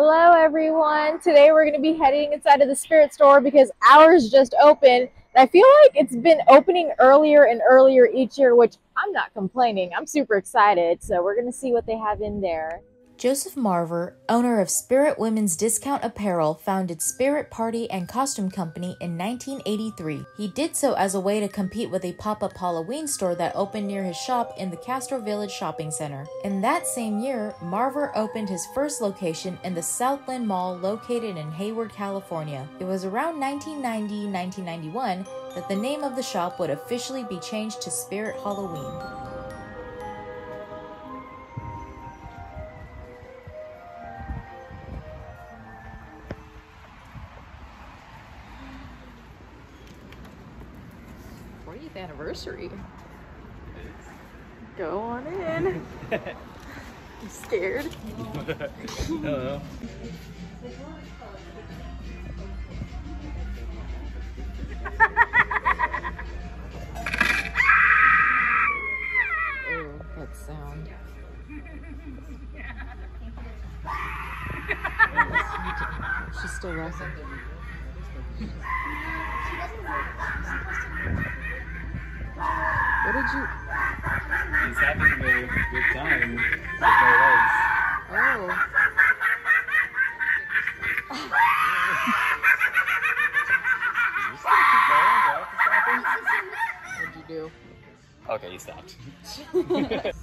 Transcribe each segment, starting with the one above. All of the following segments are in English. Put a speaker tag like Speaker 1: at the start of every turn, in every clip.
Speaker 1: Hello, everyone. Today we're going to be heading inside of the spirit store because ours just opened. I feel like it's been opening earlier and earlier each year, which I'm not complaining. I'm super excited. So we're going to see what they have in there.
Speaker 2: Joseph Marver, owner of Spirit Women's Discount Apparel, founded Spirit Party and Costume Company in 1983. He did so as a way to compete with a pop up Halloween store that opened near his shop in the Castro Village Shopping Center. In that same year, Marver opened his first location in the Southland Mall located in Hayward, California. It was around 1990 1991 that the name of the shop would officially be changed to Spirit Halloween.
Speaker 1: Anniversary. Go on in. you scared?
Speaker 3: Hello.
Speaker 1: oh, that sound. She's still wrestling. What did you?
Speaker 3: He's having a good time with my legs.
Speaker 1: Oh. What'd you do?
Speaker 3: Okay, he stopped.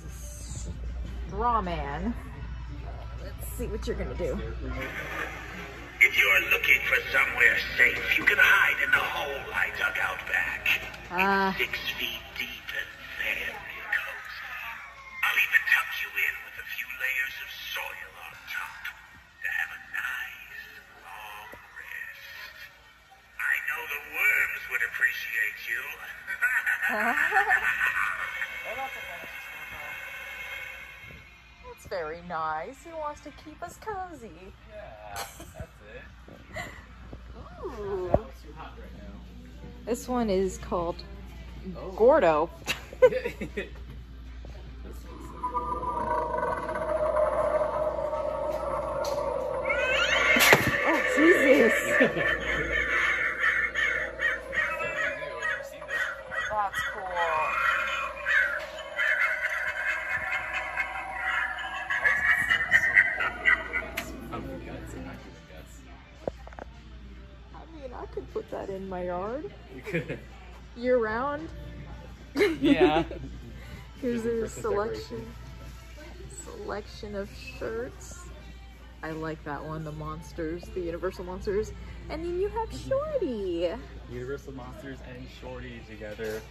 Speaker 1: Straw man. Let's see what you're gonna do.
Speaker 4: If you're looking for somewhere safe, you can hide in the hole I dug out back.
Speaker 1: Ah.
Speaker 4: Six feet deep and very cozy. I'll even tuck you in with a few layers of soil on top to have a nice long rest. I know the worms would appreciate you.
Speaker 1: That's very nice. He wants to keep us cozy.
Speaker 3: Yeah, that's it.
Speaker 1: Ooh.
Speaker 3: It's too hot right now.
Speaker 1: This one is called
Speaker 3: Oh.
Speaker 1: Gordo. Oh, Jesus. That's cool. I mean, I could put that in my yard
Speaker 3: You could.
Speaker 1: Year round.
Speaker 3: Yeah.
Speaker 1: Here's a selection selection of shirts. I like that one, the monsters, the Universal monsters. And then you have mm-hmm. Shorty.
Speaker 3: Universal Monsters and Shorty together.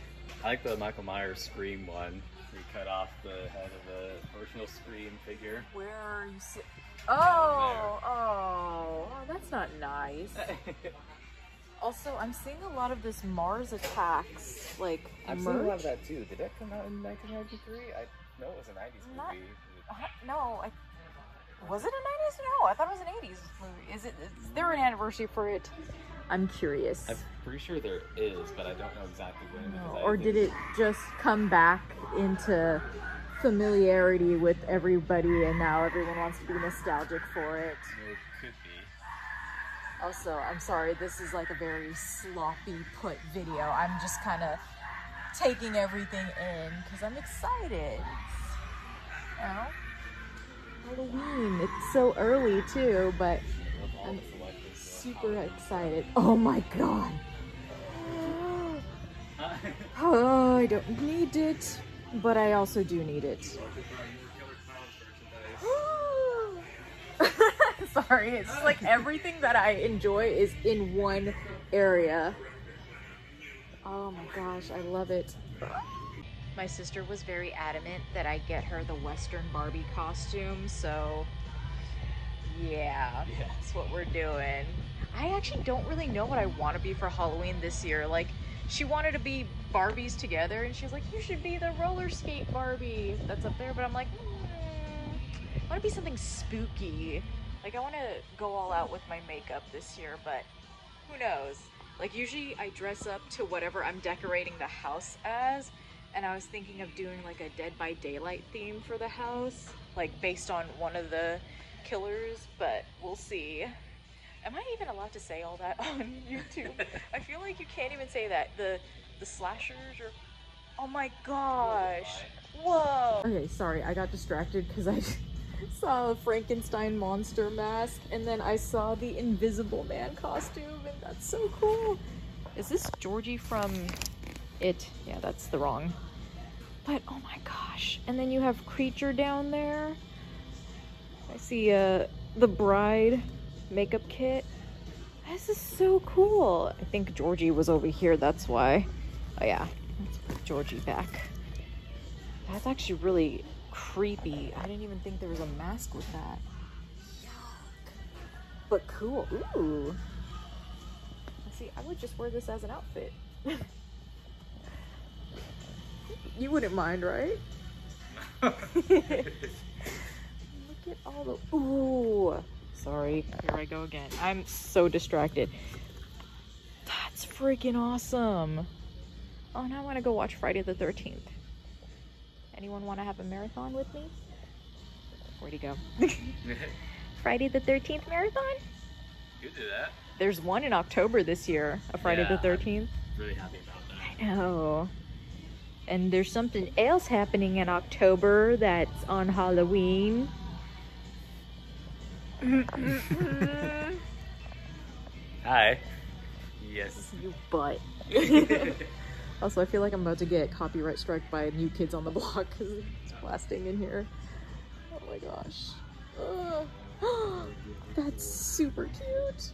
Speaker 3: I like the Michael Myers Scream one. We cut off the head of the original Scream figure.
Speaker 1: Where are you Oh, oh, oh, that's not nice. Also, I'm seeing a lot of this Mars Attacks, like,
Speaker 3: I've
Speaker 1: merch.
Speaker 3: seen a lot of that too. Did that come out in 1993? I know it was a 90s
Speaker 1: Not-
Speaker 3: movie.
Speaker 1: Uh, no, I, was it a 90s? No, I thought it was an 80s movie. Is it, is there an anniversary for it? I'm curious.
Speaker 3: I'm pretty sure there is, but I don't know exactly when. I
Speaker 1: or did it just come back into familiarity with everybody and now everyone wants to be nostalgic for it?
Speaker 3: It could be.
Speaker 1: Also, I'm sorry, this is like a very sloppy put video. I'm just kind of taking everything in because I'm excited. You know? Halloween. It's so early too, but I'm super excited. Oh my god. Oh, I don't need it, but I also do need it. Sorry, it's just like everything that I enjoy is in one area. Oh my gosh, I love it. My sister was very adamant that I get her the Western Barbie costume, so yeah,
Speaker 3: Yeah.
Speaker 1: that's what we're doing. I actually don't really know what I want to be for Halloween this year. Like, she wanted to be Barbies together, and she's like, "You should be the roller skate Barbie that's up there." But I'm like, mm, I want to be something spooky. Like, I want to go all out with my makeup this year, but who knows? Like, usually I dress up to whatever I'm decorating the house as, and I was thinking of doing like a Dead by Daylight theme for the house, like based on one of the killers, but we'll
Speaker 5: We'll see. Am I even allowed to say all that on YouTube? I feel like you can't even say that. The the slashers or Oh my gosh. Whoa.
Speaker 1: Okay, sorry, I got distracted because I saw a Frankenstein monster mask and then I saw the Invisible Man costume, and that's so cool. Is this Georgie from It? Yeah, that's the wrong. But oh my gosh. And then you have Creature down there. I see uh, the bride makeup kit. This is so cool. I think Georgie was over here, that's why. Oh yeah, let's put Georgie back. That's actually really creepy. I didn't even think there was a mask with that. Yuck. But cool. Ooh. See, I would just wear this as an outfit. you wouldn't mind, right? Look at all the. Ooh. Sorry. Here I go again. I'm so distracted. That's freaking awesome. Oh, now I want to go watch Friday the 13th. Anyone want to have a marathon with me? Where'd he go? Friday the 13th marathon?
Speaker 3: You do that.
Speaker 1: There's one in October this year, a Friday
Speaker 3: Yeah,
Speaker 1: the 13th.
Speaker 3: Really happy about that.
Speaker 1: I know. And there's something else happening in October that's on Halloween.
Speaker 3: Hi. Yes.
Speaker 1: You butt. also, I feel like I'm about to get copyright struck by New Kids on the Block because it's blasting in here. Oh my gosh. That's super cute.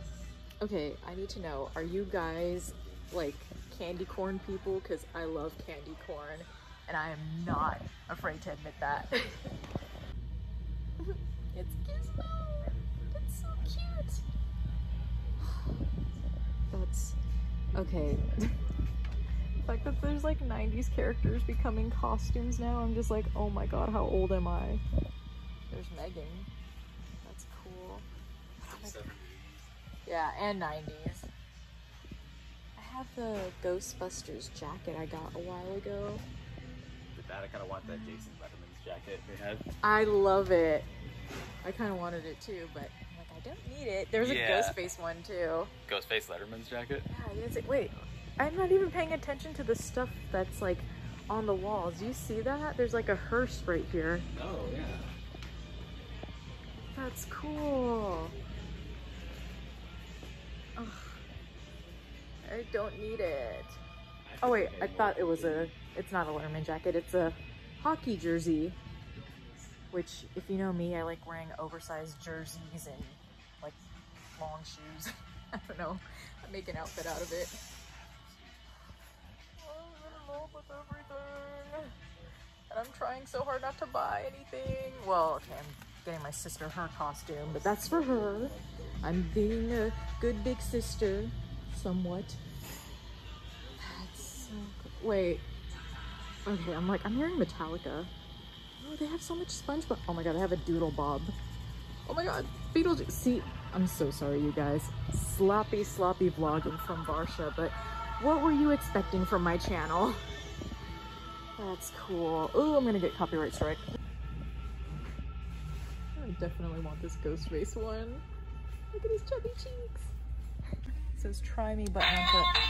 Speaker 1: Okay, I need to know, are you guys like candy corn people? Because I love candy corn and I am not afraid to admit that. it's Gizmo. It's so cute. That's okay. the fact that there's like 90s characters becoming costumes now, I'm just like, oh my god, how old am I? There's Megan. That's cool. Yeah, and 90s. I have the Ghostbusters jacket I got a while ago.
Speaker 3: With that, I kind of want that Jason Letterman's jacket they had.
Speaker 1: I love it. I kind of wanted it too, but I'm like, I don't need it. There's a
Speaker 3: Yeah.
Speaker 1: Ghostface one too.
Speaker 3: Ghostface Letterman's jacket.
Speaker 1: Yeah, I didn't wait, I'm not even paying attention to the stuff that's like on the walls. Do you see that? There's like a hearse right here.
Speaker 3: Oh yeah.
Speaker 1: That's cool. Ugh. I don't need it. Oh wait, I thought it was a, it's not a Letterman jacket, it's a hockey jersey. Which, if you know me, I like wearing oversized jerseys and like long shoes. I don't know, I make an outfit out of it. With everything. And I'm trying so hard not to buy anything. Well, okay, I'm getting my sister her costume, but that's for her. I'm being a good big sister, somewhat. That's so cool. Wait. Okay, I'm like, I'm hearing Metallica. Oh, they have so much SpongeBob. Oh my god, I have a Doodle Bob. Oh my god, Beetlejuice. See, I'm so sorry, you guys. Sloppy, sloppy vlogging from Varsha, but what were you expecting from my channel? That's cool. Oh, I'm gonna get copyright strike. I definitely want this ghost face one. Look at his chubby cheeks. It says try me, but not the...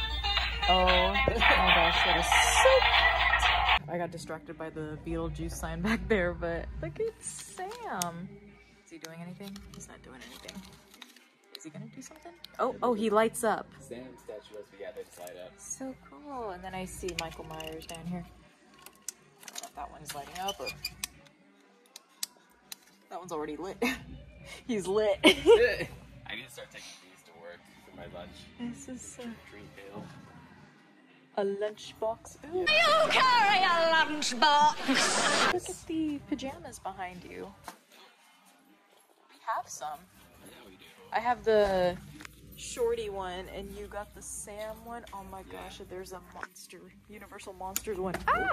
Speaker 1: Oh my gosh, that is so cute. I got distracted by the Beetlejuice sign back there, but look at Sam. Is he doing anything? He's not doing anything. Is he gonna do something? Oh, oh, he lights up.
Speaker 3: Sam statue as we gather to light up.
Speaker 1: So cool. And then I see Michael Myers down here. I don't know if that one's lighting up or. That one's already lit. He's lit.
Speaker 3: I need to start taking these to work for my lunch.
Speaker 1: this is uh,
Speaker 3: Dream Kale.
Speaker 1: a lunchbox. Ooh,
Speaker 6: You carry a lunchbox.
Speaker 1: look at the pajamas behind you. We have some.
Speaker 3: Yeah, we do.
Speaker 1: I have the shorty one, and you got the Sam one. Oh my gosh, there's a monster, Universal Monsters one. Ah!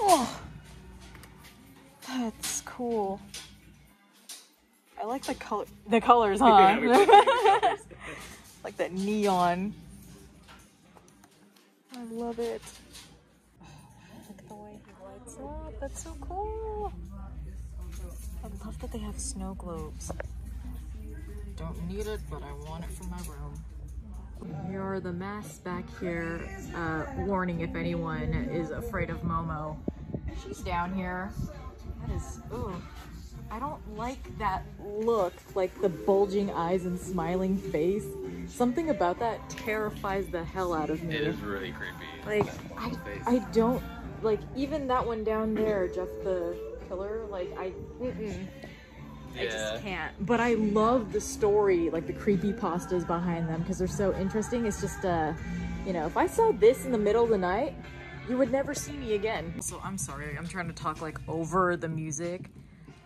Speaker 1: Oh, that's cool. I like the color, the colors, huh?
Speaker 3: Yeah,
Speaker 1: like that neon. I love it. Look at the way he lights up. That's so cool. I love that they have snow globes. Don't need it, but I want it for my room. Here are the masks back here. Uh, warning if anyone is afraid of Momo. She's down here. That is, ooh. I don't like that look, like the bulging eyes and smiling face. Something about that terrifies the hell out of me.
Speaker 3: It is really creepy.
Speaker 1: Like, I, I don't, like, even that one down there, Jeff the Killer, like, I, mm-mm. I
Speaker 3: Yeah.
Speaker 1: just can't. But I love the story, like the creepy pastas behind them, because they're so interesting. It's just, uh, you know, if I saw this in the middle of the night, you would never see me again. So I'm sorry, I'm trying to talk like over the music,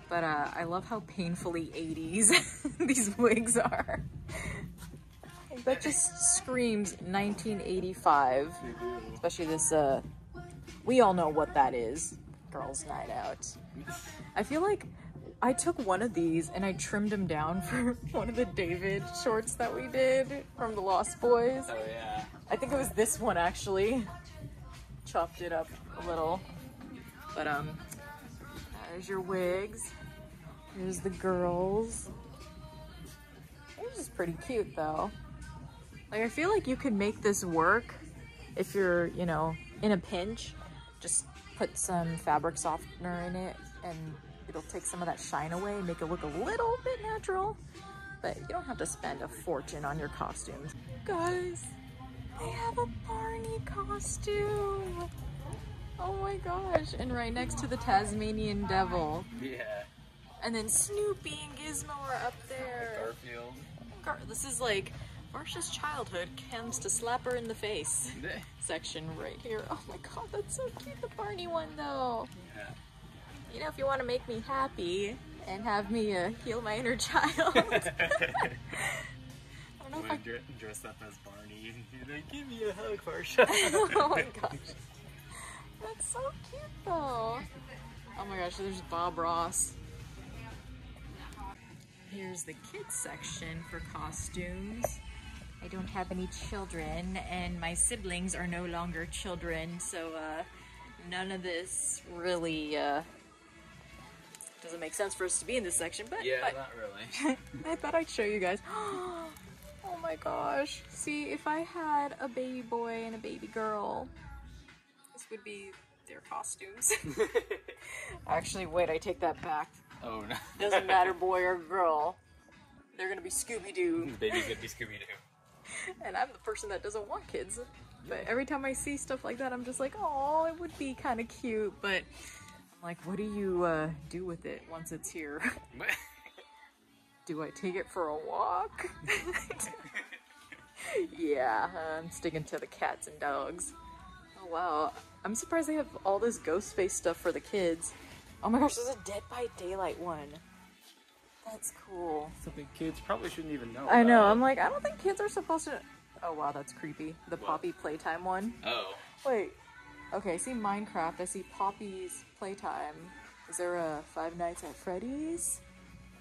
Speaker 1: but uh, I love how painfully 80s these wigs are. That just screams 1985, especially this. Uh, we all know what that is, girls' night out. I feel like I took one of these and I trimmed him down for one of the David shorts that we did from the Lost Boys.
Speaker 3: Oh yeah.
Speaker 1: I think it was this one actually. Chopped it up a little. But um there's your wigs. Here's the girls. This is pretty cute though. Like I feel like you could make this work if you're, you know, in a pinch. Just put some fabric softener in it and it'll take some of that shine away and make it look a little bit natural. But you don't have to spend a fortune on your costumes. Guys, they have a Barney costume. Oh my gosh. And right next to the Tasmanian Devil.
Speaker 3: Yeah.
Speaker 1: And then Snoopy and Gizmo are up there.
Speaker 3: Garfield.
Speaker 1: Gar- This is like Varsha's childhood comes to slap her in the face section right here. Oh my god, that's so cute. The Barney one though.
Speaker 3: Yeah.
Speaker 1: You know, if you want to make me happy and have me uh, heal my inner child. I don't know if I
Speaker 3: When dre- up as Barney, and like, give me a hug, Varsha.
Speaker 1: oh my gosh. That's so cute though. Oh my gosh, there's Bob Ross. Here's the kids section for costumes. I don't have any children and my siblings are no longer children, so uh, none of this really uh, doesn't make sense for us to be in this section, but,
Speaker 3: yeah,
Speaker 1: but
Speaker 3: not really.
Speaker 1: I thought I'd show you guys. Oh my gosh. See, if I had a baby boy and a baby girl, this would be their costumes. Actually, wait, I take that back.
Speaker 3: Oh no.
Speaker 1: Doesn't matter, boy or girl. They're gonna be Scooby Doo,
Speaker 3: Baby's gonna be Scooby Doo.
Speaker 1: and I'm the person that doesn't want kids. But every time I see stuff like that, I'm just like, oh, it would be kind of cute. But like, what do you uh, do with it once it's here? Do I take it for a walk? yeah, I'm sticking to the cats and dogs. Oh wow, I'm surprised they have all this ghost face stuff for the kids. Oh my gosh, there's a Dead by Daylight one. That's cool.
Speaker 3: Something kids probably shouldn't even know.
Speaker 1: I know,
Speaker 3: about.
Speaker 1: I'm like, I don't think kids are supposed to. Oh wow, that's creepy. The Poppy Playtime one.
Speaker 3: Oh.
Speaker 1: Wait. Okay, I see Minecraft. I see Poppy's Playtime. Is there a Five Nights at Freddy's?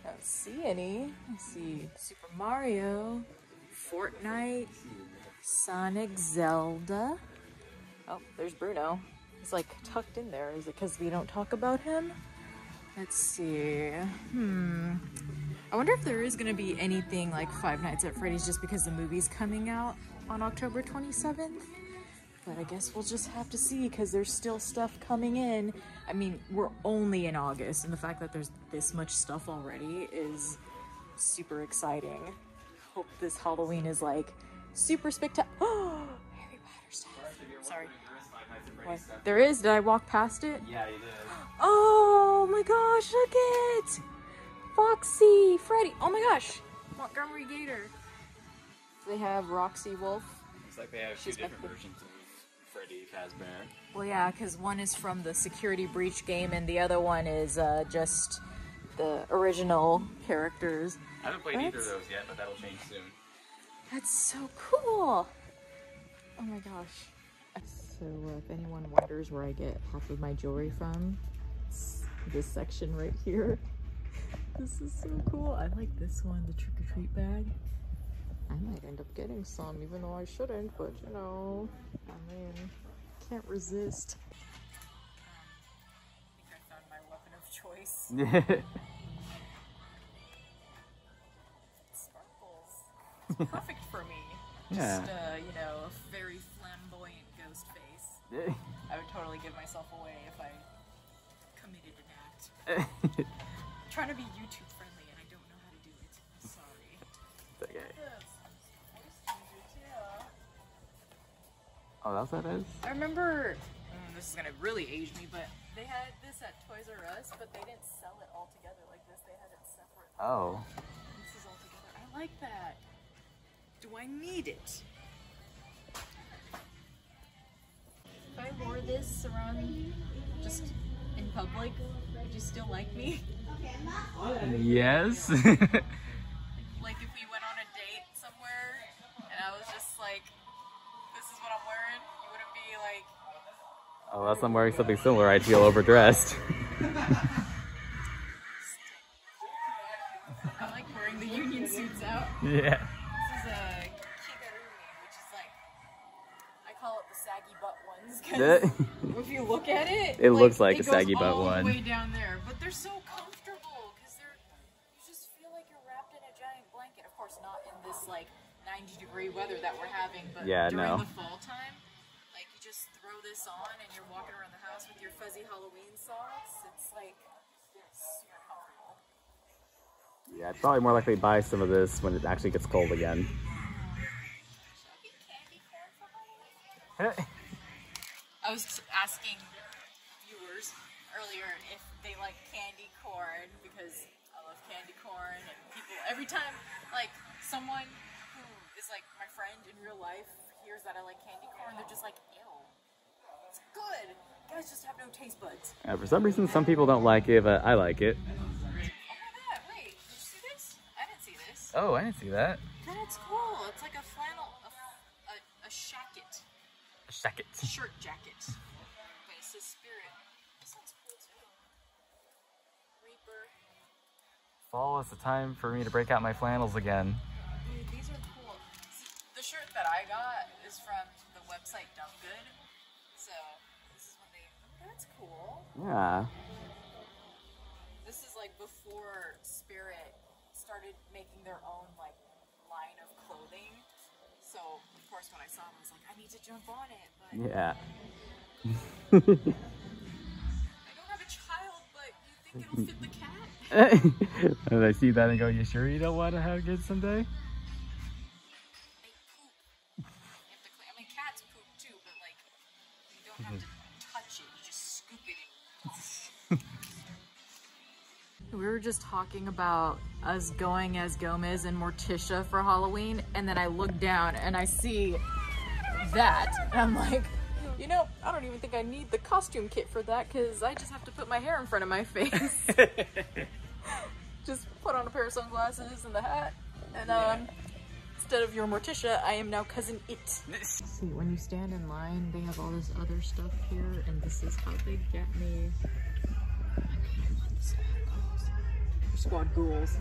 Speaker 1: I don't see any. I see Super Mario, Fortnite, Sonic, Zelda. Oh, there's Bruno. He's like tucked in there. Is it because we don't talk about him? Let's see. Hmm. I wonder if there is going to be anything like Five Nights at Freddy's just because the movie's coming out on October 27th. But I guess we'll just have to see because there's still stuff coming in. I mean, we're only in August, and the fact that there's this much stuff already is super exciting. Hope this Halloween is like super spectacular. Oh, Harry Potter stuff. Sorry. What? There is? Did I walk past it?
Speaker 3: Yeah, you did.
Speaker 1: Oh my gosh, look it! Foxy, Freddy. Oh my gosh, Montgomery Gator. They have Roxy Wolf.
Speaker 3: Looks like they have two
Speaker 1: She's back
Speaker 3: different
Speaker 1: there.
Speaker 3: versions of Freddy Fazbear.
Speaker 1: Well, yeah, because one is from the Security Breach game, and the other one is uh, just the original characters.
Speaker 3: I haven't played either of those yet, but that'll change soon.
Speaker 1: That's so cool! Oh my gosh. So, uh, if anyone wonders where I get half of my jewelry from, it's this section right here. This is so cool. I like this one, the trick or treat bag. I might end up getting some, even though I shouldn't, but you know, I mean, can't resist. I think I found my weapon of choice. It's perfect for me.
Speaker 3: Yeah.
Speaker 1: Just, uh, you know, a very flamboyant ghost face. I would totally give myself away if I committed an act. trying to be YouTube
Speaker 3: Oh, that's what that is?
Speaker 1: I remember, mm, this is gonna really age me, but they had this at Toys R Us, but they didn't sell it all together like this. They had it separate.
Speaker 3: Oh.
Speaker 1: This is all together. I like that. Do I need it? If I wore this around just in public, would you still like me?
Speaker 3: Yes.
Speaker 1: Like if we went on a date somewhere and I was just like, what I'm wearing, you wouldn't be like,
Speaker 3: oh, unless I'm wearing something similar, I'd feel overdressed.
Speaker 1: I like wearing the union suits out.
Speaker 3: yeah.
Speaker 1: This is a kigurumi, which is like I call it the saggy butt ones because if you look at it,
Speaker 3: It looks like a
Speaker 1: goes
Speaker 3: saggy butt one.
Speaker 1: Way down there, but they're so comfortable because they're you just feel like you're wrapped in a giant blanket. Of course, not in this like 90 degree weather that we're having, but
Speaker 3: Yeah,
Speaker 1: during
Speaker 3: no.
Speaker 1: the fall time, like you just throw this on and you're walking around the house with your fuzzy Halloween socks. It's like super comfortable.
Speaker 3: Yeah, I'd probably more likely buy some of this when it actually gets cold again.
Speaker 1: I was asking viewers earlier if they like candy corn because I love candy corn and people every time like someone is like my friend in real life hears that I like candy corn, they're just like, ew. It's good. You guys just have no taste buds.
Speaker 3: Uh, for some reason, some people don't like it, but I like it.
Speaker 1: Oh my god, wait, did you see this? I didn't see this.
Speaker 3: Oh, I didn't see that.
Speaker 1: That's cool. It's like a flannel a, a, a shacket.
Speaker 3: Shack it.
Speaker 1: shirt jacket. But it says spirit. This one's cool too. Reaper.
Speaker 3: Fall is the time for me to break out my flannels again.
Speaker 1: Dude, these are cool. Shirt that I got is from the website Dumb Good. So this is when they. That's cool.
Speaker 3: Yeah.
Speaker 1: This is like before Spirit started making their own like line of clothing. So of course when I saw them, I was like, I need to jump on it. But
Speaker 3: Yeah.
Speaker 1: I don't have a child, but you think it'll fit the cat?
Speaker 3: and I see that and go, you sure you don't want to have kids someday?
Speaker 1: We were just talking about us going as Gomez and Morticia for Halloween, and then I look down and I see that, and I'm like. You know, I don't even think I need the costume kit for that because I just have to put my hair in front of my face. just put on a pair of sunglasses and the hat, and um, instead of your Morticia, I am now cousin It. See, when you stand in line, they have all this other stuff here, and this is how they get me. Squad goals.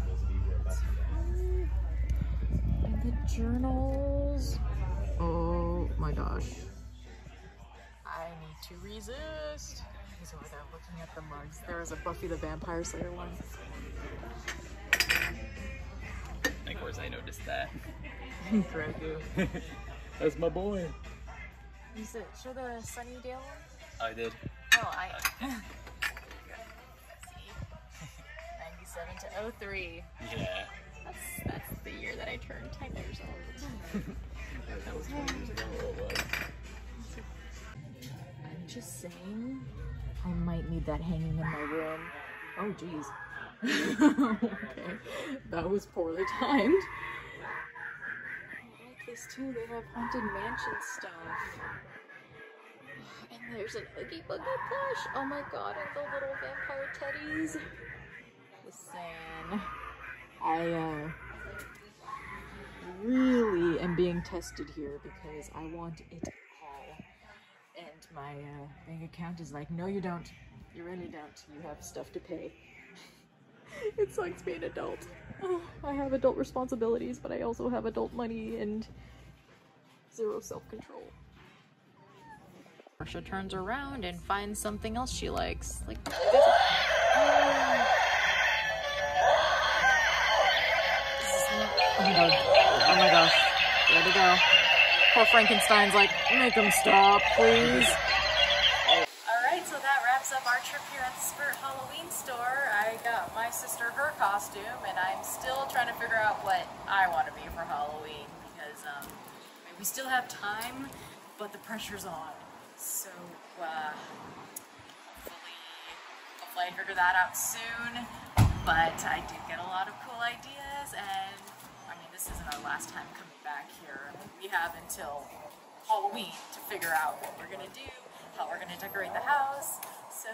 Speaker 1: And the journals. Oh my gosh. I need to resist. He's over there looking at the mugs. There is a Buffy the Vampire Slayer one.
Speaker 3: Of course, I noticed that.
Speaker 1: Grogu.
Speaker 3: That's my boy.
Speaker 1: You said, show the Sunnydale one?
Speaker 3: I did.
Speaker 1: Oh, I. 03.
Speaker 3: Yeah.
Speaker 1: That's, that's the year that I turned 10 years old.
Speaker 3: That was 20 years ago.
Speaker 1: I'm just saying, I might need that hanging in my room. Oh, jeez. okay, that was poorly timed. I like this too. They have haunted mansion stuff. And there's an Oogie Boogie plush. Oh my god, and the little vampire teddies. I uh, really am being tested here because I want it all. And my uh, bank account is like, no, you don't. You really don't. You have stuff to pay. it sucks being an adult. Oh, I have adult responsibilities, but I also have adult money and zero self control. Varsha turns around and finds something else she likes. Like, Oh my god. Oh my gosh. Where'd it go? Poor Frankenstein's like, make him stop, please. Alright, so that wraps up our trip here at the Spirit Halloween store. I got my sister her costume, and I'm still trying to figure out what I want to be for Halloween because um, we still have time, but the pressure's on. So, uh, hopefully, hopefully I figure that out soon. But I did get a lot of cool ideas, and this isn't our last time coming back here. We have until Halloween to figure out what we're gonna do, how we're gonna decorate the house. So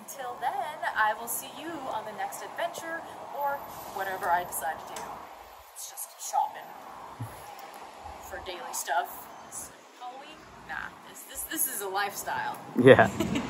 Speaker 1: until then, I will see you on the next adventure or whatever I decide to do. It's just shopping for daily stuff. Halloween? Nah, this this this is a lifestyle.
Speaker 3: Yeah.